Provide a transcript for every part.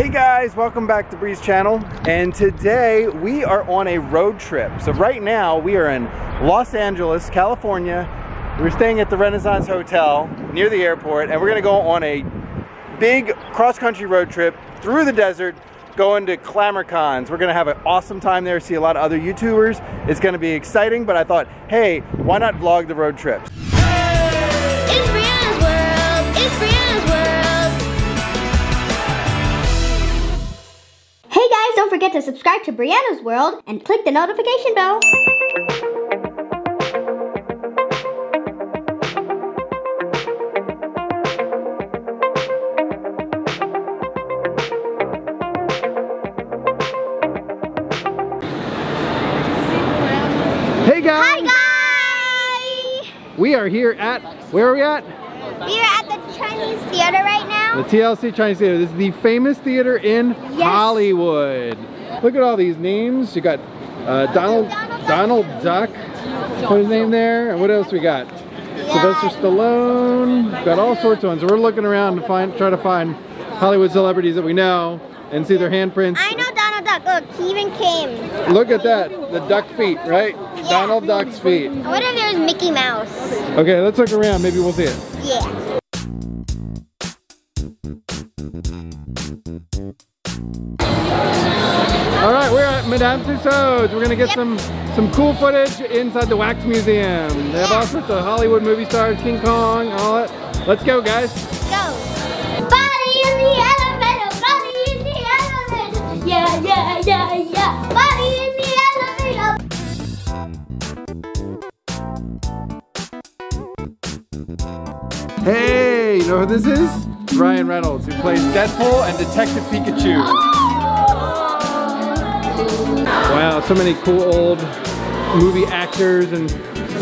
Hey guys, welcome back to Bree's Channel. And today we are on a road trip. So right now we are in Los Angeles, California. We're staying at the Renaissance Hotel near the airport and we're gonna go on a big cross-country road trip through the desert going to Clamourcons. We're gonna have an awesome time there, see a lot of other YouTubers. It's gonna be exciting, but I thought, hey, why not vlog the road trips? It's Brianna's world. It's Brianna's guys, don't forget to subscribe to Brianna's world and click the notification bell. Hey guys! Hi guys! We are here at, where are we at? We are at Chinese theater right now. The TCL Chinese Theater. This is the famous theater in Yes. Hollywood. Look at all these names. You got uh, Donald Donald Duck. Put his name there. And what else we got? Sylvester Stallone. Got all sorts of ones. We're looking around to find, try to find Hollywood celebrities that we know and see their handprints. I know Donald Duck. Look, he even came. Look at that. The duck feet, right? Donald Duck's feet. I wonder if there's Mickey Mouse. Okay, let's look around. Maybe we'll see it. Yeah. Right, we're Madame Tussauds. We're gonna get Yep. some some cool footage inside the Wax Museum. They have all sorts of Hollywood movie stars, King Kong, all that. Let's go, guys. Go. Body in the elevator, body in the elevator. Yeah, yeah, yeah, yeah. Body in the elevator. Hey, you know who this is? Ryan Reynolds, who plays Deadpool and Detective Pikachu. Oh, Wow, so many cool old movie actors and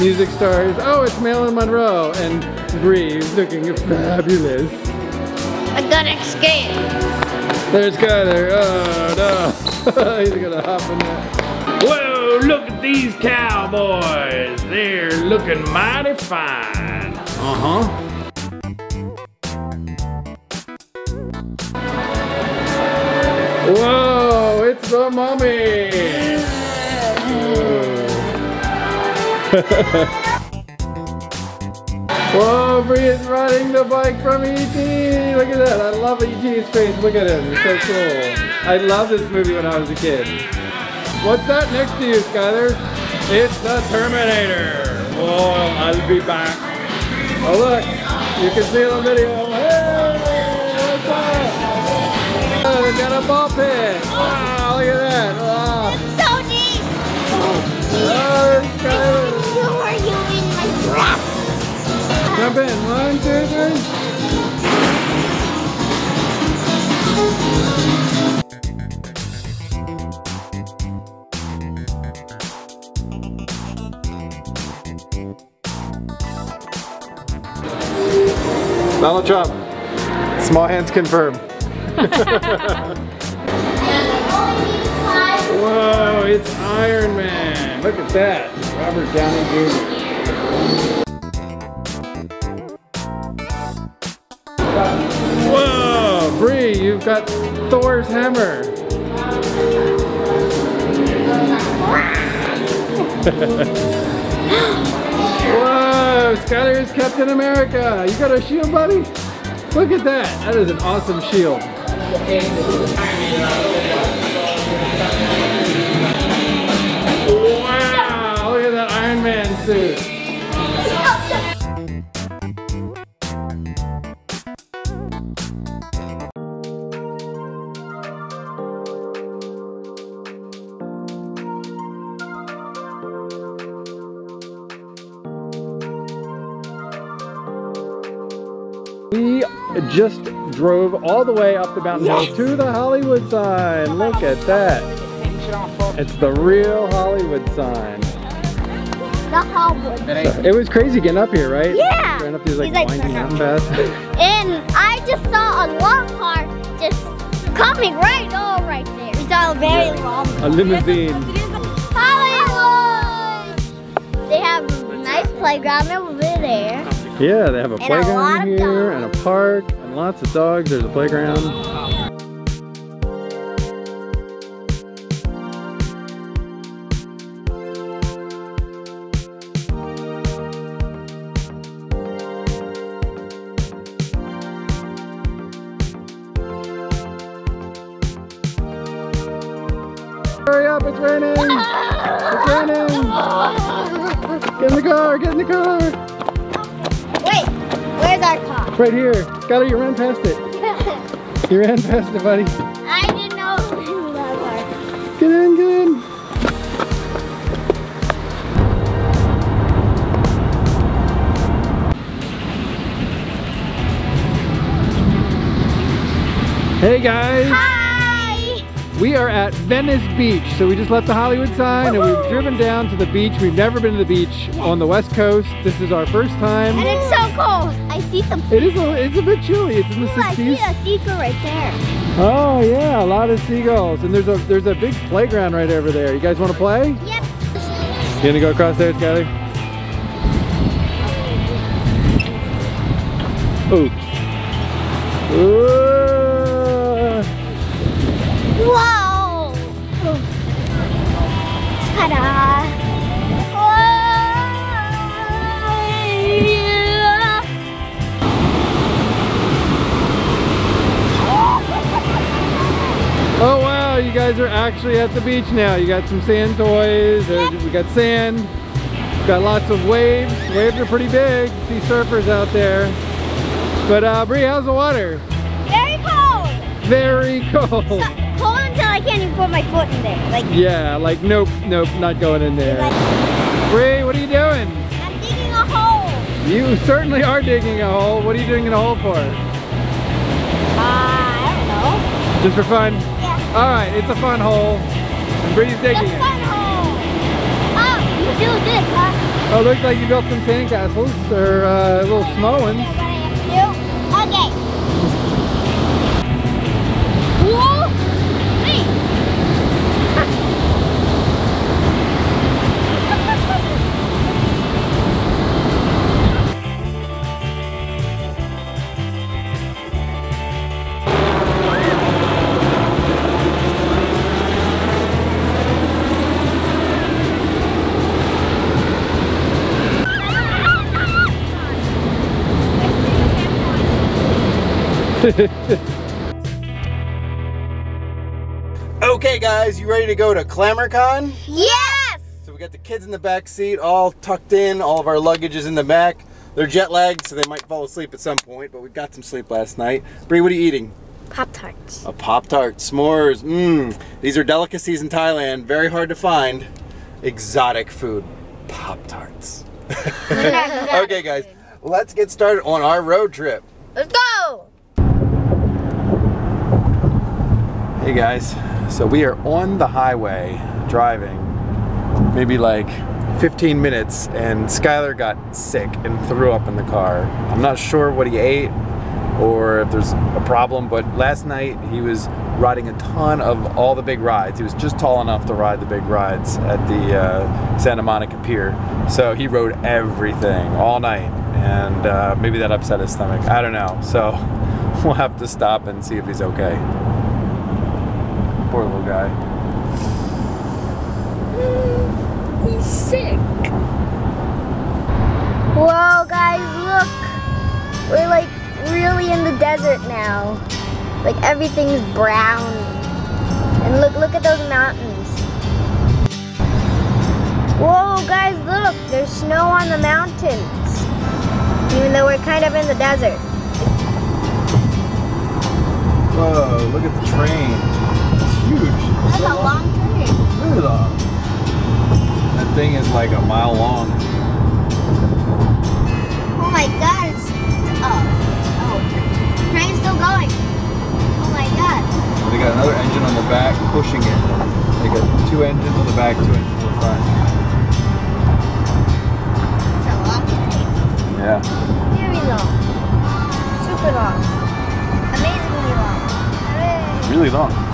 music stars. Oh, it's Marilyn Monroe and Bree, looking fabulous. I gotta escape. There's Skyler. Oh no. He's gonna hop in there. Whoa, look at these cowboys. They're looking mighty fine. Uh-huh. Whoa, the mummy. Whoa, Bree is riding the bike from E.T. Look at that. I love E.T.'s face. Look at him. It's so cool. I loved this movie when I was a kid. What's that next to you, Skyler? It's the Terminator. Whoa, I'll be back. Oh, look. You can see the video. Hey, what's up? Oh, they got a ball pit. Wow, Oh, look at that. Wow. So deep. Oh, Skyler. You are you in my dress? Jump in. One, two, three. Donald Trump. Small hands confirm. it's Iron Man. Look at that. Robert Downey Jr. Whoa, Bree, you've got Thor's hammer. Whoa, Skyler is Captain America. You got a shield, buddy? Look at that. That is an awesome shield. We just drove all the way up the mountain hill Yes. to the Hollywood sign. Look at that. It's the real Hollywood sign. The Hogwarts. So, it was crazy getting up here, right? Yeah. Ran up these like, like, winding mountain paths. And I just saw a long car just coming right all right there. We saw a very long A limousine. Hollywood! They have a nice playground over there. Yeah, they have a and playground a here and a park and lots of dogs. There's a playground. Hurry up, it's raining! It's raining! Get in the car, get in the car! Car? Right here. Skyler, you ran past it. You ran past it, buddy. At Venice Beach. So we just left the Hollywood sign and we've driven down to the beach. We've never been to the beach on the west coast. This is our first time. And it's so cold. I see some It is a, it's a bit chilly. It's in the Ooh, I see a seeker right there. Oh yeah, a lot of seagulls. And there's a there's a big playground right over there. You guys want to play? Yep. You gonna go across there, Skyler? Ooh. Ooh. Actually at the beach now. You got some sand toys. We got sand. Got lots of waves. Waves are pretty big. See surfers out there. But uh, Bree, how's the water? Very cold. Very cold. So, cold until I can't even put my foot in there. Like, Yeah, like nope, nope, not going in there. Bree, what are you doing? I'm digging a hole. You certainly are digging a hole. What are you digging a hole for? Uh, I don't know. Just for fun? All right, it's a fun hole. And Bree's digging it. fun hole. Oh, you do this, huh? Oh, looks like you built some sandcastles or uh, little small ones. Okay, guys, you ready to go to Clamourcon? Yes! So we got the kids in the back seat, all tucked in. All of our luggage is in the back. They're jet lagged, so they might fall asleep at some point. But we got some sleep last night. Bree, what are you eating? Pop Tarts. A Pop Tart, s'mores. Mmm. These are delicacies in Thailand. Very hard to find. Exotic food. Pop Tarts. okay, guys, let's get started on our road trip. Let's go! Hey guys, so we are on the highway driving maybe like 15 minutes and Skyler got sick and threw up in the car. I'm not sure what he ate or if there's a problem, but last night he was riding a ton of all the big rides. He was just tall enough to ride the big rides at the uh, Santa Monica Pier. So he rode everything all night and uh, maybe that upset his stomach. I don't know. So we'll have to stop and see if he's okay. Poor little guy. Mm, he's sick. Whoa, guys, look. We're like really in the desert now. Like everything's brown. And look, look at those mountains. Whoa, guys, look. There's snow on the mountains. Even though we're kind of in the desert. Whoa, look at the train. Huge. That's a long train. Really long. That thing is like a mile long. Oh my god, it's. Oh. Oh. Train's still going. Oh my god. They got another engine on the back pushing it. They got two engines on the back, two engines on the front. It's a long train. Yeah. Very long. Super long. Amazingly long. Hooray. Really long.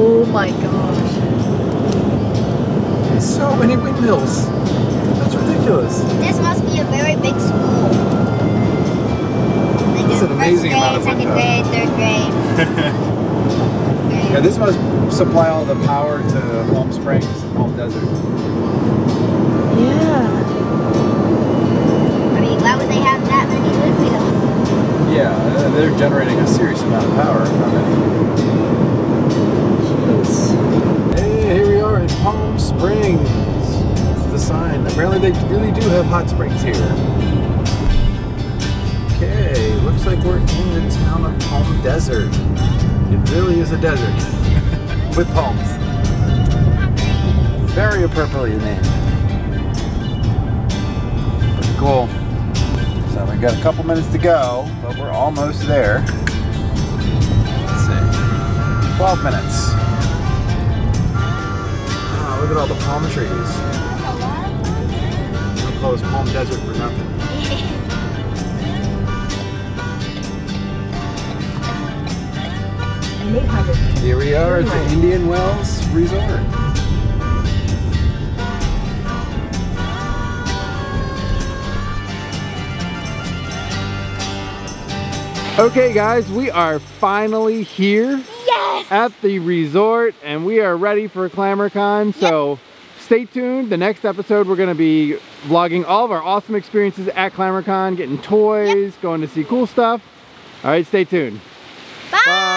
Oh my gosh. There's so many windmills. That's ridiculous. This must be a very big school. Like That's an amazing grade, amount of second window. grade, third grade. Grade. Yeah, this must supply all the power to Palm Springs and Palm Desert. Yeah. I mean, why would they have that many windmills? Yeah, they're generating a serious amount of power from it. Hey, here we are in Palm Springs. It's the sign. Apparently they really do have hot springs here. Okay, looks like we're in the town of Palm Desert. It really is a desert with palms. Very appropriately named. Pretty cool. So we got a couple minutes to go, but we're almost there. Let's see. 12 minutes. Look at all the palm trees. Don't call this Palm Desert for nothing. Here we are at the Indian Wells Resort. Okay guys, we are finally here Yes! at the resort and we are ready for Clamourcon. So stay tuned. The next episode we're going to be vlogging all of our awesome experiences at Clamourcon, getting toys, going to see cool stuff. All right, stay tuned. Bye! Bye.